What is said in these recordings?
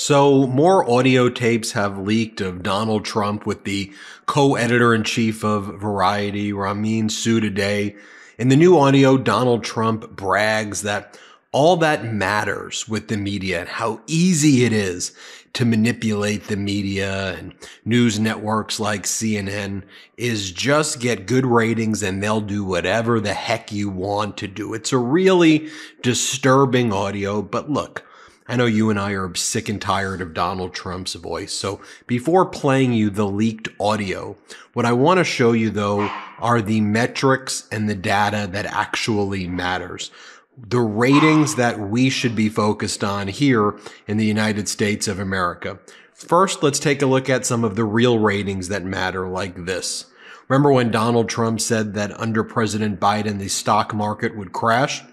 So, more audio tapes have leaked of Donald Trump with the co editor in chief of Variety, Ramin Sotoudeh. In the new audio, Donald Trump brags that all that matters with the media and how easy it is to manipulate the media and news networks like CNN is just get good ratings and they'll do whatever the heck you want to do. It's a really disturbing audio, but look, I know you and I are sick and tired of Donald Trump's voice. So before playing you the leaked audio, what I want to show you though are the metrics and the data that actually matters. The ratings that we should be focused on here in the United States of America. First, let's take a look at some of the real ratings that matter like this. Remember when Donald Trump said that under President Biden, the stock market would crash?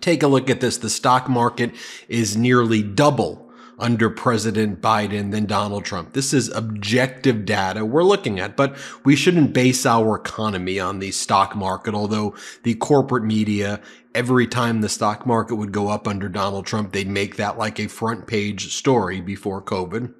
Take a look at this. The stock market is nearly double under President Biden than Donald Trump. This is objective data we're looking at, but we shouldn't base our economy on the stock market, although the corporate media, every time the stock market would go up under Donald Trump, they'd make that like a front page story before COVID.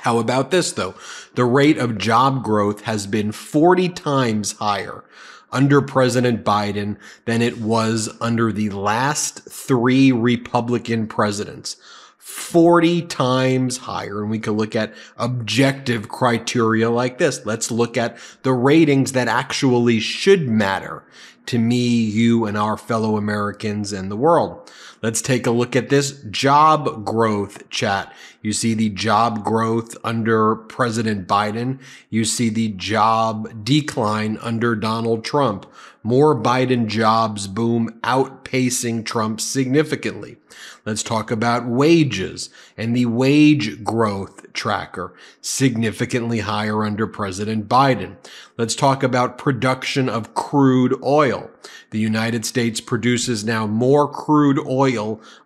How about this though? The rate of job growth has been 40 times higher under President Biden than it was under the last three Republican presidents. 40 times higher. And we can look at objective criteria like this. Let's look at the ratings that actually should matter to me, you, and our fellow Americans and the world. Let's take a look at this job growth chat. You see the job growth under President Biden. You see the job decline under Donald Trump. More Biden jobs boom outpacing Trump significantly. Let's talk about wages and the wage growth tracker, significantly higher under President Biden. Let's talk about production of crude oil. The United States produces now more crude oil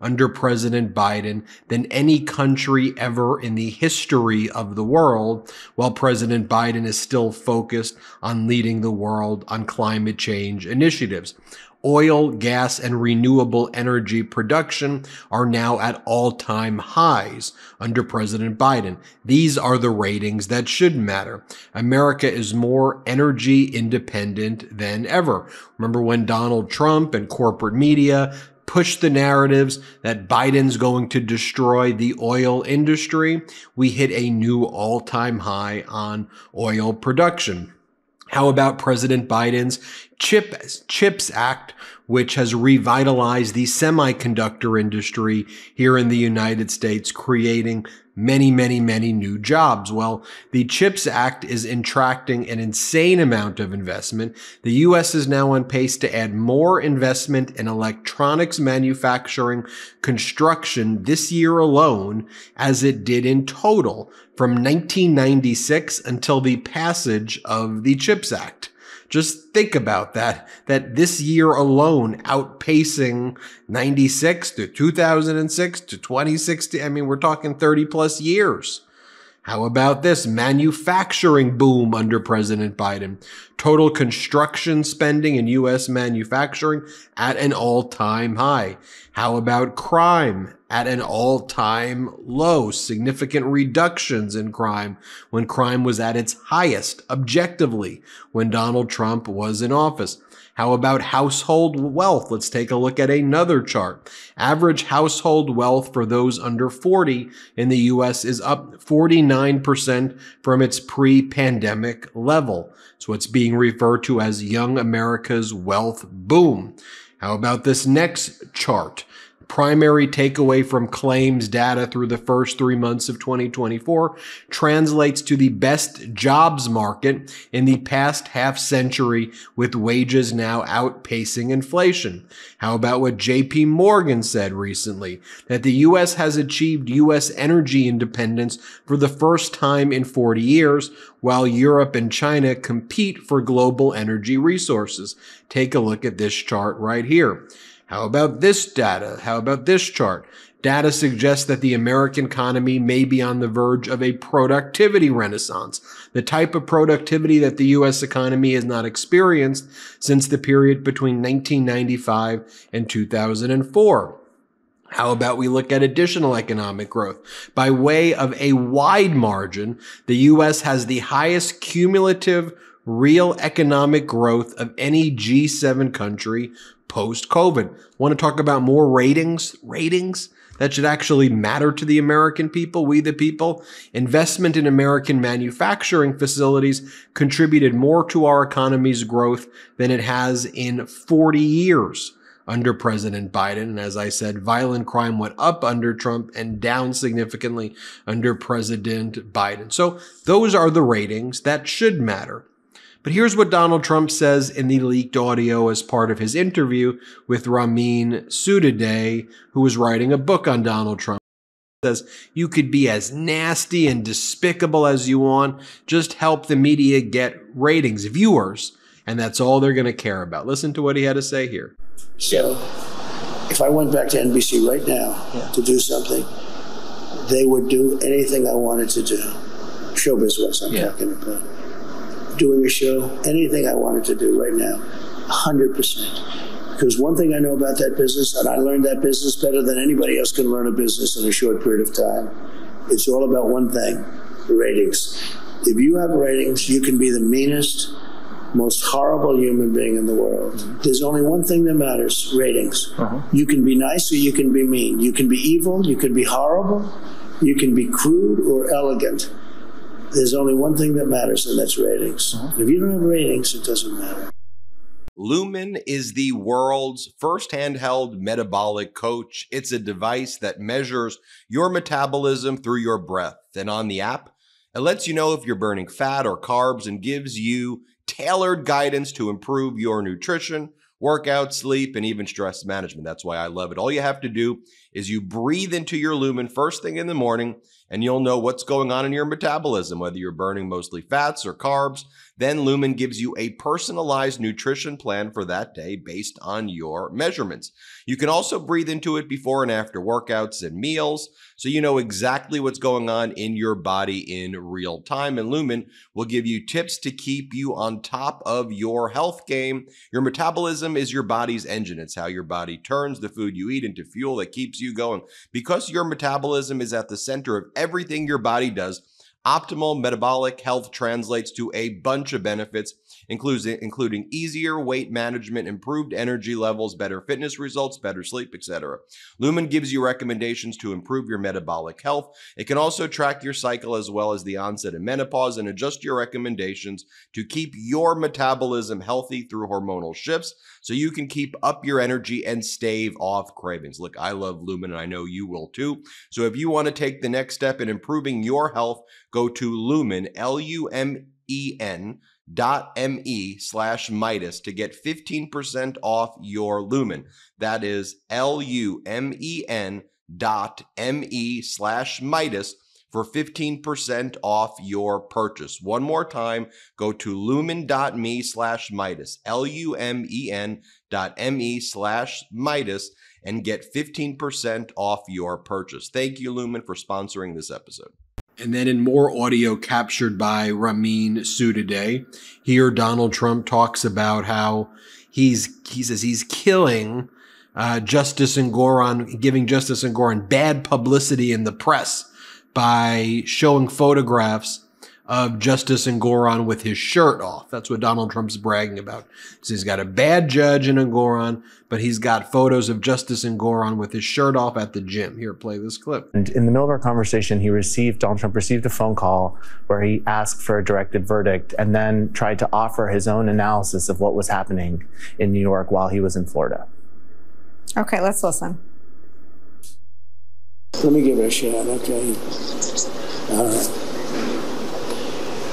under President Biden than any country ever in the history of the world, while President Biden is still focused on leading the world on climate change initiatives oil, gas, and renewable energy production are now at all time highs under President Biden. These are the ratings that should matter. America is more energy independent than ever. Remember when Donald Trump and corporate media pushed the narratives that Biden's going to destroy the oil industry? We hit a new all time high on oil production. How about President Biden's Chip, CHIPS Act, which has revitalized the semiconductor industry here in the United States, creating many, many, many new jobs. Well, the CHIPS Act is attracting an insane amount of investment. The U.S. is now on pace to add more investment in electronics manufacturing construction this year alone as it did in total from 1996 until the passage of the CHIPS Act. Just think about that, that this year alone outpacing 96 to 2006 to 2060. I mean, we're talking 30 plus years. How about this manufacturing boom under President Biden? Total construction spending in U.S. manufacturing at an all time high. How about crime at an all time low? Significant reductions in crime when crime was at its highest objectively when Donald Trump was in office. How about household wealth? Let's take a look at another chart. Average household wealth for those under 40 in the US is up 49% from its pre-pandemic level. So it's being referred to as young America's wealth boom. How about this next chart? Primary takeaway from claims data through the first three months of 2024 translates to the best jobs market in the past half century with wages now outpacing inflation. How about what JP Morgan said recently? That the U.S. has achieved U.S. energy independence for the first time in 40 years, while Europe and China compete for global energy resources. Take a look at this chart right here. How about this data? How about this chart? Data suggests that the American economy may be on the verge of a productivity renaissance, the type of productivity that the U.S. economy has not experienced since the period between 1995 and 2004. How about we look at additional economic growth? By way of a wide margin, the U.S. has the highest cumulative real economic growth of any G7 country post COVID. Want to talk about more ratings? Ratings? that should actually matter to the American people, we the people. Investment in American manufacturing facilities contributed more to our economy's growth than it has in 40 years under President Biden. And as I said, violent crime went up under Trump and down significantly under President Biden. So those are the ratings that should matter. But here's what Donald Trump says in the leaked audio as part of his interview with Ramin Sotoudeh, who was writing a book on Donald Trump. He says, you could be as nasty and despicable as you want. Just help the media get ratings, viewers. And that's all they're going to care about. Listen to what he had to say here. So if I went back to NBC right now yeah. to do something, they would do anything I wanted to do. Showbiz was I'm yeah. talking about doing a show, anything I wanted to do right now, 100%. Because one thing I know about that business, and I learned that business better than anybody else can learn a business in a short period of time, it's all about one thing ratings. If you have ratings, you can be the meanest, most horrible human being in the world. Mm-hmm. There's only one thing that matters ratings. Uh-huh. You can be nice or you can be mean. You can be evil, you can be horrible, you can be crude or elegant there's only one thing that matters, and that's ratings. Uh-huh. If you don't have ratings, it doesn't matter. Lumen is the world's first handheld metabolic coach. It's a device that measures your metabolism through your breath. And on the app, it lets you know if you're burning fat or carbs and gives you tailored guidance to improve your nutrition, workout, sleep, and even stress management. That's why I love it. All you have to do is you breathe into your lumen first thing in the morning and you'll know what's going on in your metabolism, whether you're burning mostly fats or carbs. Then Lumen gives you a personalized nutrition plan for that day based on your measurements. You can also breathe into it before and after workouts and meals, so you know exactly what's going on in your body in real time. And Lumen will give you tips to keep you on top of your health game. Your metabolism is your body's engine. It's how your body turns the food you eat into fuel that keeps you going. Because your metabolism is at the center of everything your body does, Optimal metabolic health translates to a bunch of benefits, including easier weight management, improved energy levels, better fitness results, better sleep, etc. Lumen gives you recommendations to improve your metabolic health. It can also track your cycle as well as the onset of menopause and adjust your recommendations to keep your metabolism healthy through hormonal shifts so you can keep up your energy and stave off cravings. Look, I love Lumen and I know you will too. So if you want to take the next step in improving your health, go to Lumen, L U M E N dot me slash Meidas to get 15% off your Lumen. That is L U M E N dot me slash Meidas for 15% off your purchase. One more time, go to lumen.me slash Meidas, L-U-M-E-N dot M-E slash Meidas, and get 15% off your purchase. Thank you, Lumen, for sponsoring this episode. And then in more audio captured by Ramin Sotoudeh, here Donald Trump talks about how he's he says he's killing uh, Justice Engoron, giving Justice Engoron bad publicity in the press by showing photographs of Justice Engoron with his shirt off. That's what Donald Trump's bragging about. So he's got a bad judge in Engoron, but he's got photos of Justice Engoron with his shirt off at the gym. Here, play this clip. And in the middle of our conversation, he received, Donald Trump received a phone call where he asked for a directed verdict and then tried to offer his own analysis of what was happening in New York while he was in Florida. Okay, let's listen. Let me give it a shot, okay? All right.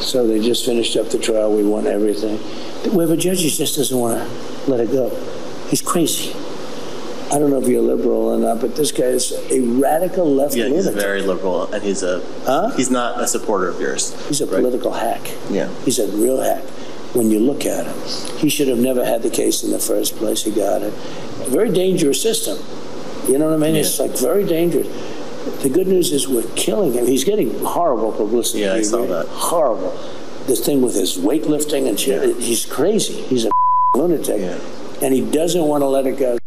So they just finished up the trial. We won everything. We have a judge who just doesn't want to let it go. He's crazy. I don't know if you're liberal or not, but this guy is a radical left Yeah, he's very liberal, and he's a huh? he's not a supporter of yours. He's a right? political hack. Yeah, he's a real hack. When you look at him, he should have never had the case in the first place. He got it. A very dangerous system. You know what I mean? Yeah. It's like very dangerous. The good news is we're killing him. He's getting horrible publicity. Yeah, I saw that. Horrible. This thing with his weightlifting and shit, yeah. he's crazy. He's a lunatic. Yeah. And he doesn't want to let it go.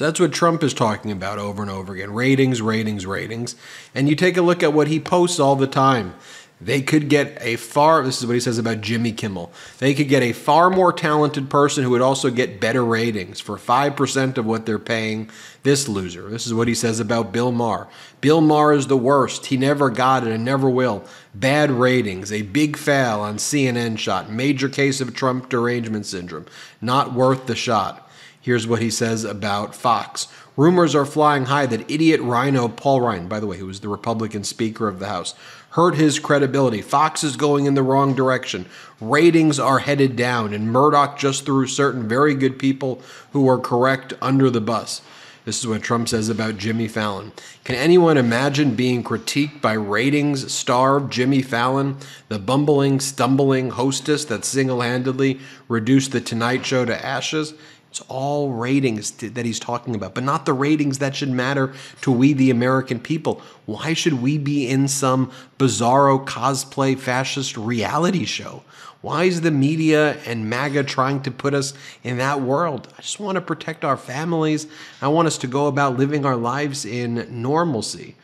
So that's what Trump is talking about over and over again ratings, ratings, ratings. And you take a look at what he posts all the time. They could get a far, this is what he says about Jimmy Kimmel. They could get a far more talented person who would also get better ratings for 5% of what they're paying this loser. This is what he says about Bill Maher. Bill Maher is the worst. He never got it and never will. Bad ratings, a big fail on CNN shot, major case of Trump derangement syndrome. Not worth the shot. Here's what he says about Fox. Rumors are flying high that idiot rhino Paul Ryan, by the way, who was the Republican Speaker of the House, hurt his credibility. Fox is going in the wrong direction. Ratings are headed down, and Murdoch just threw certain very good people who were correct under the bus. This is what Trump says about Jimmy Fallon. Can anyone imagine being critiqued by ratings starved Jimmy Fallon, the bumbling, stumbling hostess that single handedly reduced The Tonight Show to ashes? It's all ratings that he's talking about, but not the ratings that should matter to we, the American people. Why should we be in some bizarro cosplay fascist reality show? Why is the media and MAGA trying to put us in that world? I just want to protect our families. I want us to go about living our lives in normalcy.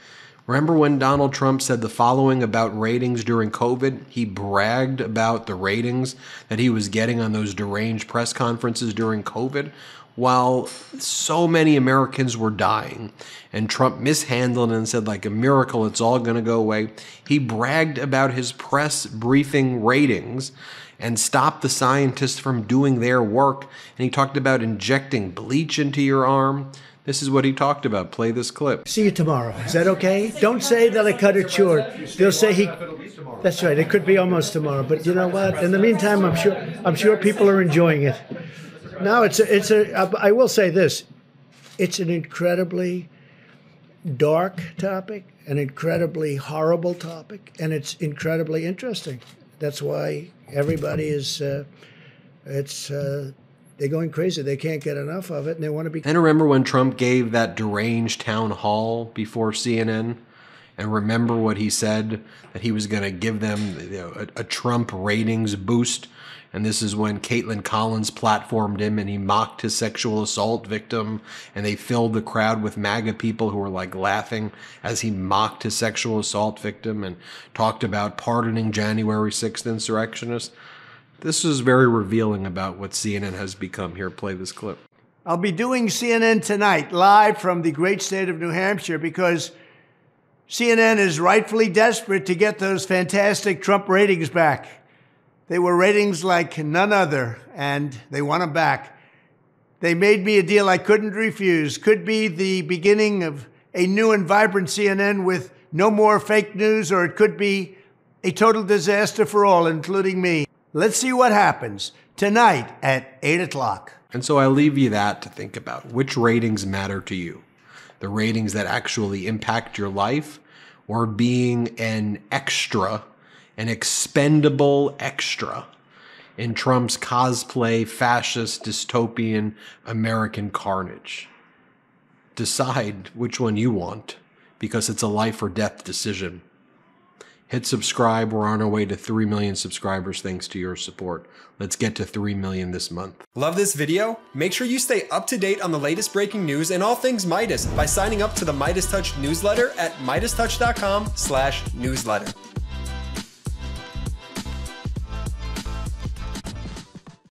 Remember when Donald Trump said the following about ratings during COVID? He bragged about the ratings that he was getting on those deranged press conferences during COVID while so many Americans were dying and Trump mishandled and said, like a miracle, it's all going to go away. He bragged about his press briefing ratings and stopped the scientists from doing their work. And he talked about injecting bleach into your arm. This is what he talked about. Play this clip. See you tomorrow. Is that okay? Don't say that I cut it short. They'll say he. That's right. It could be almost tomorrow. But you know what? In the meantime, I'm sure I'm sure people are enjoying it. Now it's a, it's a. I will say this. It's an incredibly dark topic, an incredibly horrible topic, and it's incredibly interesting. That's why everybody is. Uh, it's. Uh, they're going crazy. They can't get enough of it, and they want to be. And remember when Trump gave that deranged town hall before CNN? And remember what he said that he was going to give them you know, a, a Trump ratings boost. And this is when Kaitlan Collins platformed him and he mocked his sexual assault victim. And they filled the crowd with MAGA people who were like laughing as he mocked his sexual assault victim and talked about pardoning January 6th insurrectionists. This is very revealing about what CNN has become. Here, play this clip. I'll be doing CNN tonight, live from the great state of New Hampshire, because CNN is rightfully desperate to get those fantastic Trump ratings back. They were ratings like none other, and they want them back. They made me a deal I couldn't refuse. Could be the beginning of a new and vibrant CNN with no more fake news, or it could be a total disaster for all, including me. Let's see what happens tonight at 8 o'clock. And so I leave you that to think about. Which ratings matter to you? The ratings that actually impact your life, or being an extra, an expendable extra in Trump's cosplay, fascist, dystopian American carnage? Decide which one you want because it's a life or death decision. Hit subscribe. We're on our way to 3 million subscribers thanks to your support. Let's get to 3 million this month. Love this video? Make sure you stay up to date on the latest breaking news and all things Meidas by signing up to the Meidas Touch newsletter at MeidasTouch.com slash newsletter.